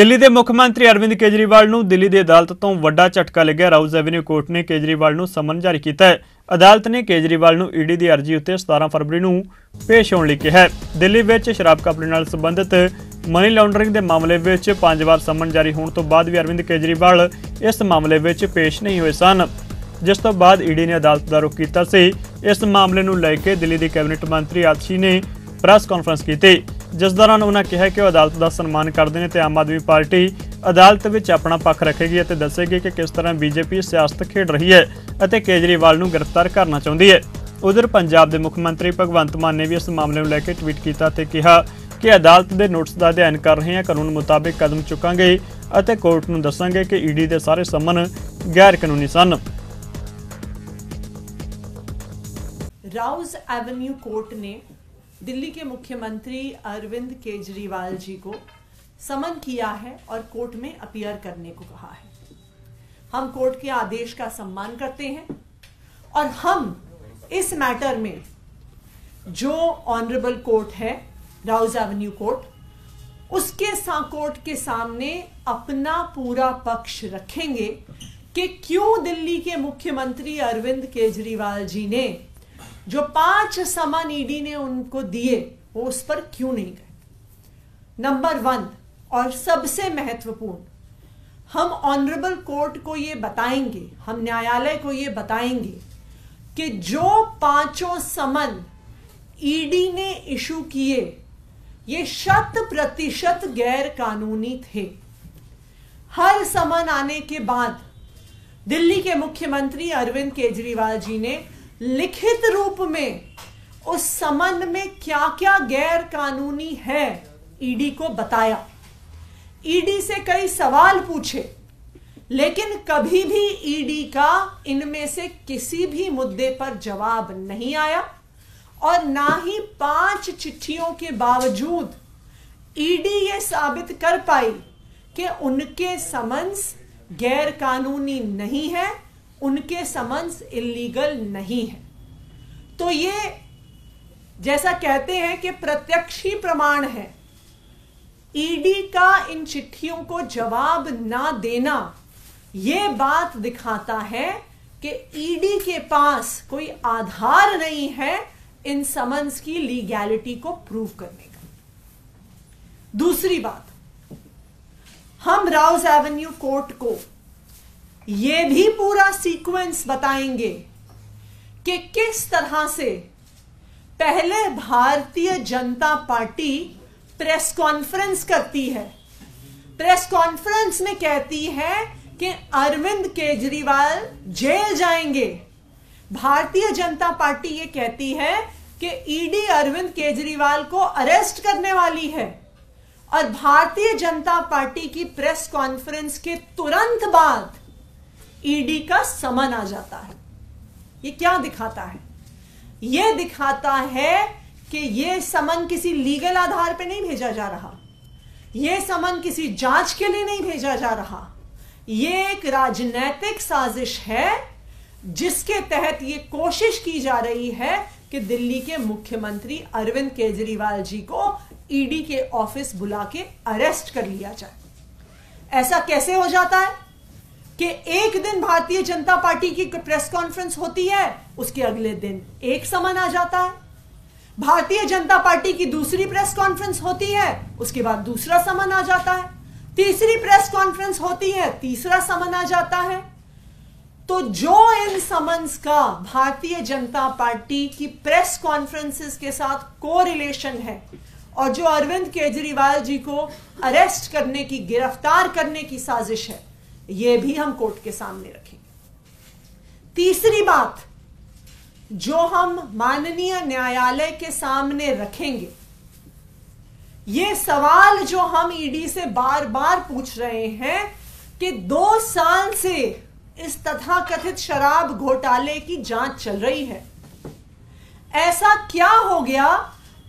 ਦਿੱਲੀ ਦੇ ਮੁੱਖ ਮੰਤਰੀ ਅਰਵਿੰਦ ਕੇਜਰੀਵਾਲ ਨੂੰ ਦਿੱਲੀ ਦੀ ਅਦਾਲਤ ਤੋਂ ਵੱਡਾ ਝਟਕਾ ਲੱਗਿਆ। ਰਾਉਜ਼ ਐਵਨਿਊ ਕੋਰਟ ਨੇ ਕੇਜਰੀਵਾਲ ਨੂੰ ਸਮਨ ਜਾਰੀ ਕੀਤਾ ਹੈ। ਅਦਾਲਤ ਨੇ ਕੇਜਰੀਵਾਲ ਨੂੰ ਈਡੀ ਦੀ ਅਰਜ਼ੀ ਉੱਤੇ 17 ਫਰਵਰੀ ਨੂੰ ਪੇਸ਼ ਹੋਣ ਲਈ ਕਿਹਾ ਹੈ। ਦਿੱਲੀ ਵਿੱਚ ਸ਼ਰਾਬ ਕੰਪਨੀ ਨਾਲ ਸੰਬੰਧਿਤ ਮਨੀ ਲਾਂਡਰਿੰਗ ਦੇ ਮਾਮਲੇ ਵਿੱਚ ਪੰਜ ਵਾਰ ਸਮਨ ਜਾਰੀ ਹੋਣ ਤੋਂ ਬਾਅਦ ਵੀ ਅਰਵਿੰਦ ਕੇਜਰੀਵਾਲ ਇਸ ਮਾਮਲੇ ਵਿੱਚ ਪੇਸ਼ ਨਹੀਂ ਹੋਏ ਸਨ। ਜਿਸ ਤੋਂ ਬਾਅਦ ਈਡੀ ਨੇ ਅਦਾਲਤ ਦਾ ਰੁਖ ਕੀਤਾ ਸੀ। ਇਸ ਮਾਮਲੇ ਨੂੰ ਲੈ ਕੇ ਦਿੱਲੀ ਦੇ ਕੈਬਨਿਟ ਮੰਤਰੀ ਆਤਸ਼ੀ ਨੇ ਪ੍ਰੈਸ ਕਾਨਫਰੰਸ ਕੀਤੀ। ਜਿਸ ਦੌਰਾਨ ਉਹਨਾਂ ਕਿਹਾ ਕਿ ਉਹ ਅਦਾਲਤ ਦਾ ਸਨਮਾਨ ਕਰਦੇ ਨੇ ਤੇ ਆਮ ਆਦਮੀ ਪਾਰਟੀ ਅਦਾਲਤ ਵਿੱਚ ਆਪਣਾ ਪੱਖ ਰੱਖੇਗੀ ਅਤੇ ਦੱਸੇਗੀ ਕਿ ਕਿਸ ਤਰ੍ਹਾਂ ਬੀਜੇਪੀ ਸਿਆਸਤ ਖੇਡ ਰਹੀ ਹੈ ਅਤੇ ਕੇਜਰੀਵਾਲ ਨੂੰ ਗ੍ਰਿਫਤਾਰ ਕਰਨਾ ਚਾਹੁੰਦੀ ਹੈ। ਉਧਰ ਪੰਜਾਬ ਦੇ ਮੁੱਖ ਮੰਤਰੀ ਭਗਵੰਤ ਮਾਨ ਨੇ ਵੀ ਇਸ ਮਾਮਲੇ ਨੂੰ ਲੈ ਕੇ ਟਵੀਟ ਕੀਤਾ ਤੇ ਕਿਹਾ ਕਿ ਅਦਾਲਤ ਦੇ ਨੋਟਿਸ ਦਾ ਅਧਿਐਨ ਕਰ ਰਹੇ ਹਾਂ, ਕਾਨੂੰਨ ਮੁਤਾਬਕ ਕਦਮ ਚੁੱਕਾਂਗੇ ਅਤੇ ਕੋਰਟ ਨੂੰ ਦੱਸਾਂਗੇ ਕਿ ਈਡੀ ਦੇ ਸਾਰੇ ਸਮਨ ਗੈਰ ਕਾਨੂੰਨੀ ਸਨ। ਰਾਉਜ਼ ਐਵਨਿਊ ਕੋਰਟ ਨੇ दिल्ली के मुख्यमंत्री अरविंद केजरीवाल जी को समन किया है और कोर्ट में अपियर करने को कहा है। हम कोर्ट के आदेश का सम्मान करते हैं और हम इस मैटर में जो ऑनरेबल कोर्ट है राउज एवेन्यू कोर्ट उसके सा कोर्ट के सामने अपना पूरा पक्ष रखेंगे कि क्यों दिल्ली के मुख्यमंत्री अरविंद केजरीवाल जी ने जो पाँच समन ईडी ने उनको दिए, वो उस पर क्यों नहीं गए? नंबर वन और सबसे महत्वपूर्ण, हम ऑनरेबल कोर्ट को ये बताएँगे, हम न्यायालय को ये बताएँगे कि जो पाँचों समन ईडी ने इशू किए, ये शत प्रतिशत गैर कानूनी थे। हर समन आने के बाद दिल्ली के मुख्यमंत्री अरविंद केजरीवाल जी ने लिखित रूप में उस समन में क्या क्या गैर कानूनी है ईडी को बताया। ईडी से कई सवाल पूछे, लेकिन कभी भी ईडी का इनमें से किसी भी मुद्दे पर जवाब नहीं आया और ना ही पाँच चिट्ठियों के बावजूद ईडी ये साबित कर पाई कि उनके समन्स गैर कानूनी नहीं है उनके समन्स इलीगल नहीं है। तो ये जैसा कहते हैं कि प्रत्यक्ष ही प्रमाण है। ईडी का इन चिट्ठियों को जवाब ना देना, ये बात दिखाता है कि ईडी के पास कोई आधार नहीं है इन समन्स की लीगैलिटी को प्रूव करने का। दूसरी बात, हम राउस एवेन्यू कोर्ट को ये भी पूरा सीक्वेंस बताएँगे कि किस तरह से पहले Bharatiya Janata party press conference करती है। प्रेस कॉन्फ्रेंस में कहती है कि अरविंद केजरीवाल जेल जाएँगे। भारतीय जनता पार्टी ये कहती है कि ईडी अरविंद केजरीवाल को अरेस्ट करने वाली है और भारतीय जनता पार्टी की प्रेस कॉन्फ्रेंस के तुरंत बाद ईडी का समन आ जाता है। ये क्या दिखाता है? ये दिखाता है कि ये समन किसी लीगल आधार पर नहीं भेजा जा रहा। ये समन किसी जाँच के लिए नहीं भेजा जा रहा। ये एक राजनैतिक साजिश है, जिसके तहत ये कोशिश की जा रही है कि दिल्ली के मुख्यमंत्री अरविंद केजरीवाल जी को ईडी के ऑफ़िस बुला के अरेस्ट कर लिया जाए। ऐसा कैसे हो जाता है? कि एक दिन भारतीय जनता पार्टी की प्रेस कॉन्फ्रेंस होती है, उसके अगले दिन एक समन आ जाता है। भारतीय जनता पार्टी की दूसरी प्रेस कॉन्फ्रेंस होती है, उसके बाद दूसरा समन आ जाता है। तीसरी प्रेस कॉन्फ्रेंस होती है, तीसरा समन आ जाता है। तो जो इन समन्स का भारतीय जनता पार्टी की प्रेस कॉन्फ्रेंसेस के साथ को रिलेशन है, और जो अरविंद केजरीवाल जी को अरेस्ट करने की, गिरफ़्तार करने की साजिश है ये भी हम कोर्ट के सामने रखेंगे। तीसरी बात, जो हम माननीय न्यायालय के सामने रखेंगे, ये सवाल जो हम ईडी से बार बार पूछ रहे हैं कि दो साल से इस तथाकथित शराब घोटाले की जाँच चल रही है। ऐसा क्या हो गया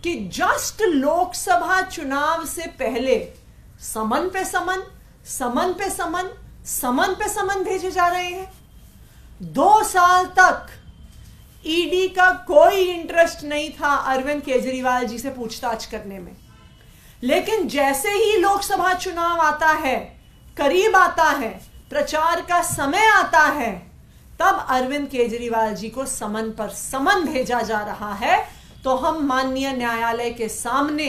कि जस्ट लोकसभा चुनाव से पहले, समन पे समन समन पे समन समन पे समन भेजे जा रहे हैं। दो साल तक ईडी का कोई इंटरेस्ट नहीं था अरविंद केजरीवाल जी से पूछताछ करने में। लेकिन जैसे ही लोकसभा चुनाव आता है, करीब आता है, प्रचार का समय आता है, तब अरविंद केजरीवाल जी को समन पर समन भेजा जा रहा है। तो हम माननीय न्यायालय के सामने